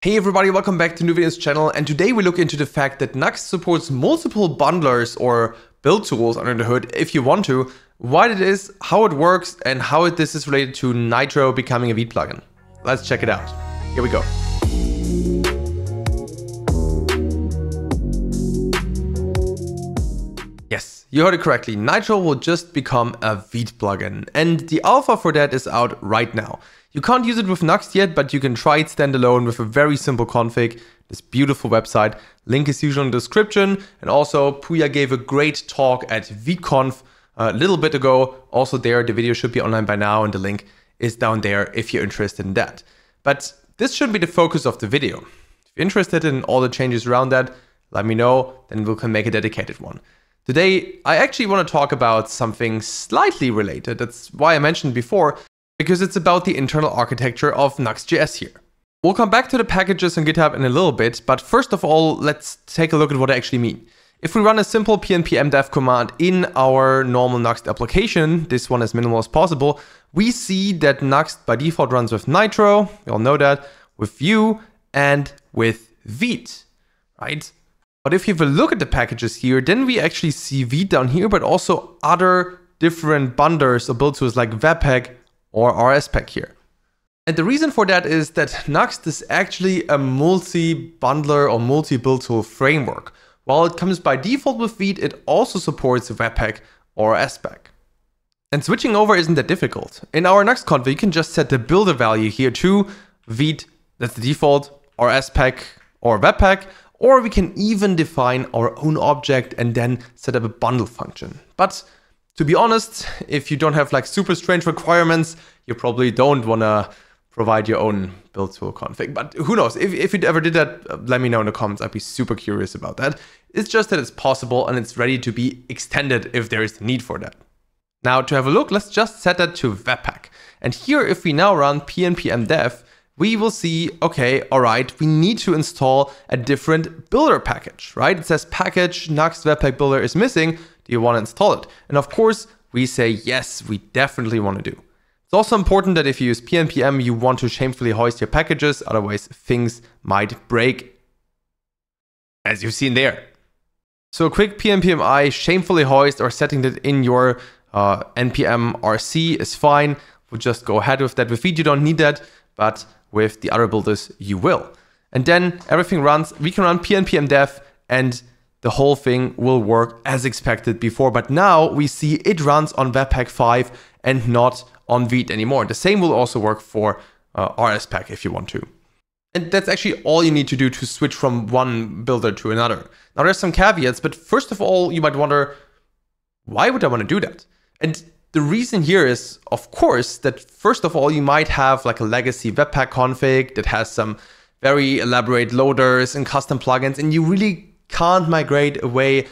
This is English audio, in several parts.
Hey everybody, welcome back to Nuvian's channel and today we look into the fact that Nuxt supports multiple bundlers or build tools under the hood if you want to, what it is, how it works and how it, this is related to Nitro becoming a Vite plugin. Let's check it out. Here we go. You heard it correctly. Nitro will just become a Vite plugin and the alpha for that is out right now. You can't use it with Nuxt yet, but you can try it standalone with a very simple config, this beautiful website. Link is usually in the description. And also Pooya gave a great talk at ViteConf uh, a little bit ago. Also there, the video should be online by now and the link is down there if you're interested in that. But this shouldn't be the focus of the video. If you're interested in all the changes around that, let me know, then we can make a dedicated one. Today, I actually want to talk about something slightly related. That's why I mentioned before because it's about the internal architecture of Nuxt.js here. We'll come back to the packages on GitHub in a little bit, but first of all, let's take a look at what I actually mean. If we run a simple pnpm dev command in our normal Nuxt application, this one as minimal as possible, we see that Nuxt by default runs with Nitro, you all know that, with Vue, and with Vite, right? But if you have a look at the packages here, then we actually see Vite down here, but also other different bundlers or build tools like Webpack or Rspack here. And the reason for that is that Nuxt is actually a multi-bundler or multi-build tool framework. While it comes by default with Vite, it also supports Webpack or Rspack. And switching over isn't that difficult. In our Nuxt config, you can just set the builder value here to Vite, that's the default, or or Webpack, or we can even define our own object and then set up a bundle function. But to be honest, if you don't have like super strange requirements, you probably don't want to provide your own build tool config. But who knows? If, if you ever did that, uh, let me know in the comments. I'd be super curious about that. It's just that it's possible and it's ready to be extended if there is a need for that. Now to have a look, let's just set that to Webpack. And here, if we now run pnpm dev, we will see, okay, all right, we need to install a different builder package, right? It says package Nuxt Webpack builder is missing. Do you want to install it? And of course, we say, yes, we definitely want to do. It's also important that if you use pnpm, you want to shamefully hoist your packages, otherwise things might break, as you've seen there. So a quick pnpmi shamefully hoist or setting it in your uh, npm rc is fine. We'll just go ahead with that. With Vite, you don't need that, but with the other builders, you will. And then everything runs, we can run pnpm dev and the whole thing will work as expected before. But now we see it runs on Webpack 5 and not on Vite anymore. The same will also work for uh, Rspack if you want to. And that's actually all you need to do to switch from one builder to another. Now there's some caveats, but first of all, you might wonder, why would I want to do that? And the reason here is, of course, that first of all, you might have like a legacy Webpack config that has some very elaborate loaders and custom plugins, and you really can't migrate away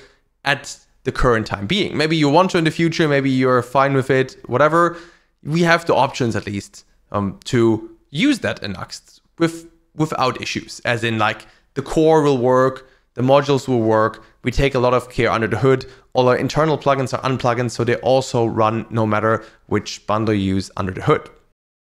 at the current time being. Maybe you want to in the future, maybe you're fine with it, whatever. We have the options at least um, to use that in Nuxt with without issues, as in like the core will work, the modules will work. We take a lot of care under the hood. All our internal plugins are unplugins, so they also run no matter which bundle you use under the hood.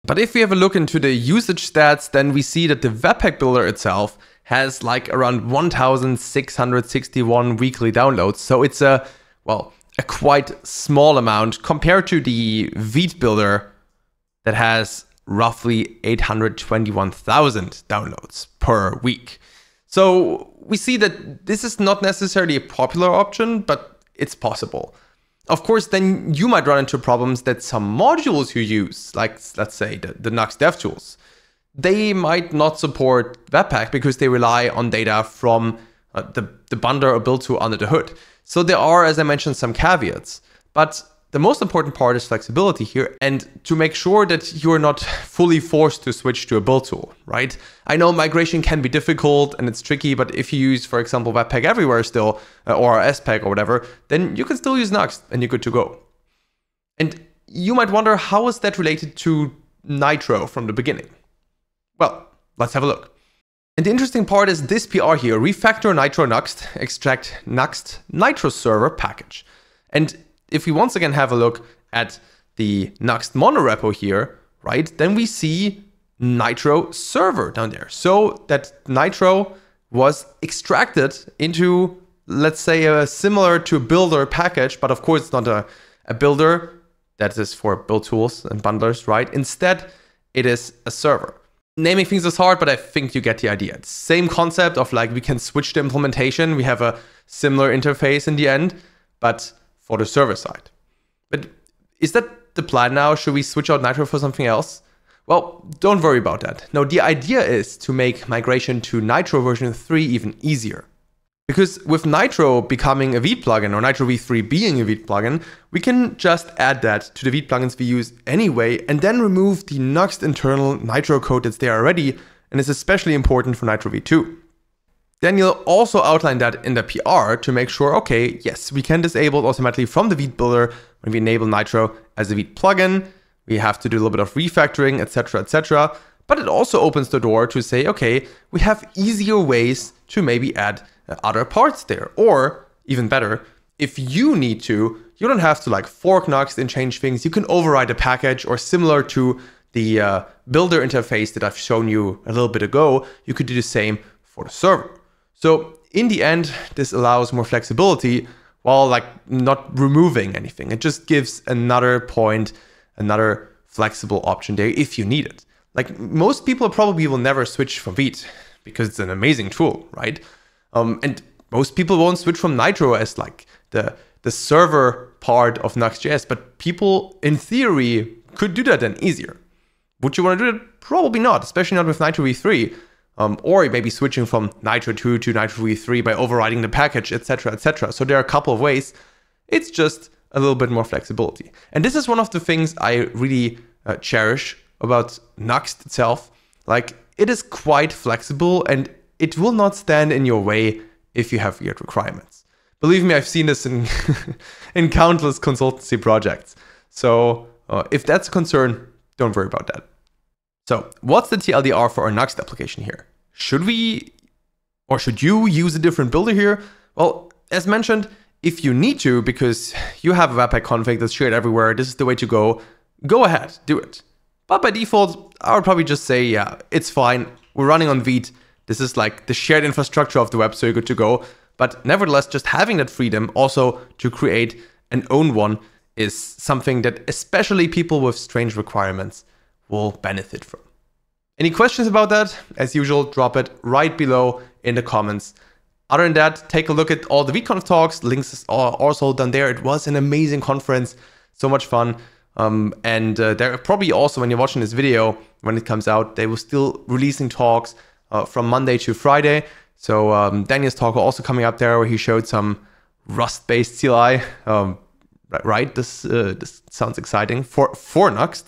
But if we have a look into the usage stats, then we see that the Webpack builder itself has like around 1,661 weekly downloads. So it's a, well, a quite small amount compared to the Vite builder that has roughly 821,000 downloads per week. So we see that this is not necessarily a popular option, but it's possible. Of course, then you might run into problems that some modules you use, like let's say the, the Nuxt DevTools, they might not support Webpack because they rely on data from uh, the, the bundler or build tool under the hood. So there are, as I mentioned, some caveats. But the most important part is flexibility here and to make sure that you're not fully forced to switch to a build tool, right? I know migration can be difficult and it's tricky, but if you use, for example, Webpack everywhere still, uh, or Rspack or whatever, then you can still use Nuxt and you're good to go. And you might wonder, how is that related to Nitro from the beginning? Well, let's have a look. And the interesting part is this PR here, refactor Nitro Nuxt, extract Nuxt Nitro server package. And if we once again have a look at the Nuxt monorepo here, right, then we see Nitro server down there. So that Nitro was extracted into, let's say, a similar to a builder package, but of course it's not a, a builder that is for build tools and bundlers, right? Instead, it is a server. Naming things is hard, but I think you get the idea. It's same concept of like we can switch the implementation. We have a similar interface in the end, but for the server side. But is that the plan now? Should we switch out Nitro for something else? Well, don't worry about that. No, the idea is to make migration to Nitro version 3 even easier. Because with Nitro becoming a Vite plugin or Nitro v3 being a Vite plugin, we can just add that to the Vite plugins we use anyway and then remove the Nuxt internal Nitro code that's there already and is especially important for Nitro v2. Daniel also outlined that in the PR to make sure, okay, yes, we can disable automatically from the Vite builder when we enable Nitro as a Vite plugin. We have to do a little bit of refactoring, etc., etc. But it also opens the door to say, okay, we have easier ways to maybe add uh, other parts there. Or even better, if you need to, you don't have to like fork Nuxt and change things. You can override a package or similar to the uh, builder interface that I've shown you a little bit ago, you could do the same for the server. So in the end, this allows more flexibility while like not removing anything. It just gives another point, another flexible option there if you need it. Like most people probably will never switch from Vite because it's an amazing tool, right? Um, and most people won't switch from Nitro as like the the server part of Nuxt.js, but people in theory could do that then easier. Would you want to do it? Probably not, especially not with Nitro v3 um, or maybe switching from Nitro 2 to Nitro v3 by overriding the package, etc., etc. So there are a couple of ways. It's just a little bit more flexibility. And this is one of the things I really uh, cherish about Nuxt itself. Like, it is quite flexible and it will not stand in your way if you have weird requirements. Believe me, I've seen this in, in countless consultancy projects. So uh, if that's a concern, don't worry about that. So what's the TLDR for our Nuxt application here? Should we or should you use a different builder here? Well, as mentioned, if you need to, because you have a Webpack config that's shared everywhere, this is the way to go, go ahead, do it. But by default, I would probably just say, yeah, it's fine. We're running on Vite. This is like the shared infrastructure of the web, so you're good to go. But nevertheless, just having that freedom also to create an own one is something that especially people with strange requirements will benefit from. Any questions about that? As usual, drop it right below in the comments. Other than that, take a look at all the ViteConf talks. Links are also down there. It was an amazing conference. So much fun. Um, and uh, there probably also, when you're watching this video, when it comes out, they will still releasing talks uh, from Monday to Friday. So um, Daniel's talk also coming up there where he showed some Rust-based CLI. Um, right, this uh, this sounds exciting for for Nuxt.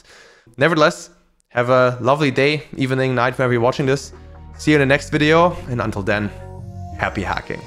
Nevertheless, have a lovely day, evening, night, whenever you're watching this. See you in the next video, and until then, happy hacking.